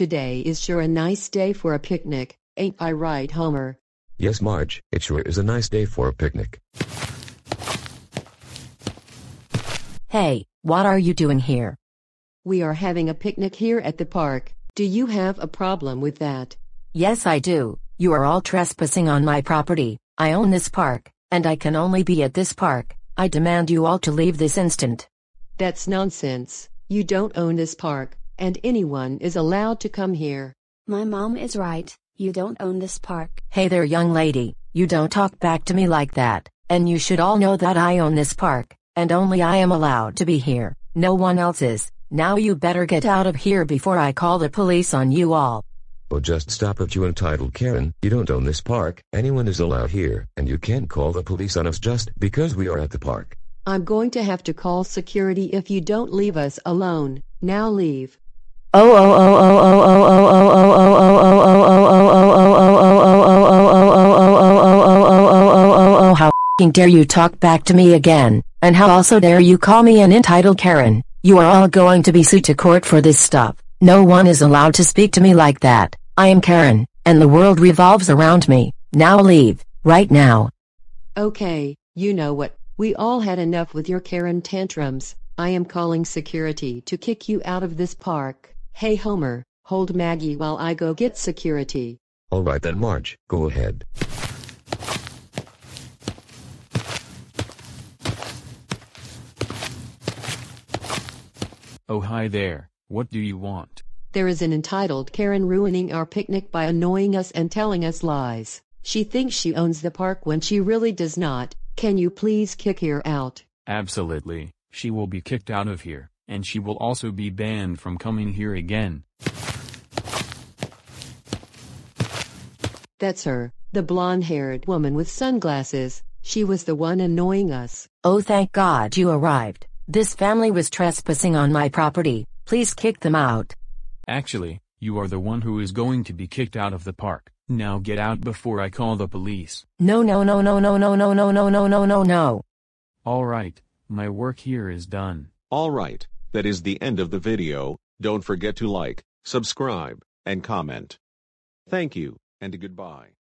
Today is sure a nice day for a picnic, ain't I right, Homer? Yes, Marge, it sure is a nice day for a picnic. Hey, what are you doing here? We are having a picnic here at the park. Do you have a problem with that? Yes, I do. You are all trespassing on my property. I own this park, and I can only be at this park. I demand you all to leave this instant. That's nonsense. You don't own this park, and anyone is allowed to come here. My mom is right. You don't own this park. Hey there, young lady. You don't talk back to me like that. And you should all know that I own this park, and only I am allowed to be here. No one else is. Now you better get out of here before I call the police on you all. Oh, just stop it, you entitled Karen. You don't own this park. Anyone is allowed here, and you can't call the police on us just because we are at the park. I'm going to have to call security if you don't leave us alone. Now leave. Oh oh oh oh oh oh oh oh oh oh oh oh oh oh oh how dare you talk back to me again, and how also dare you call me an entitled Karen. You are all going to be sued to court for this stuff. No one is allowed to speak to me like that. I am Karen, and the world revolves around me. Now leave, right now. Okay, you know what, we all had enough with your Karen tantrums. I am calling security to kick you out of this park. Hey Homer, hold Maggie while I go get security. Alright then, Marge, go ahead. Oh hi there, what do you want? There is an entitled Karen ruining our picnic by annoying us and telling us lies. She thinks she owns the park when she really does not. Can you please kick her out? Absolutely, she will be kicked out of here, and she will also be banned from coming here again. That's her, the blonde-haired woman with sunglasses. She was the one annoying us. Oh thank God you arrived. This family was trespassing on my property. Please kick them out. Actually, you are the one who is going to be kicked out of the park. Now get out before I call the police. No no no no no no no no no no no no no. Alright, my work here is done. Alright, that is the end of the video. Don't forget to like, subscribe, and comment. Thank you, and goodbye.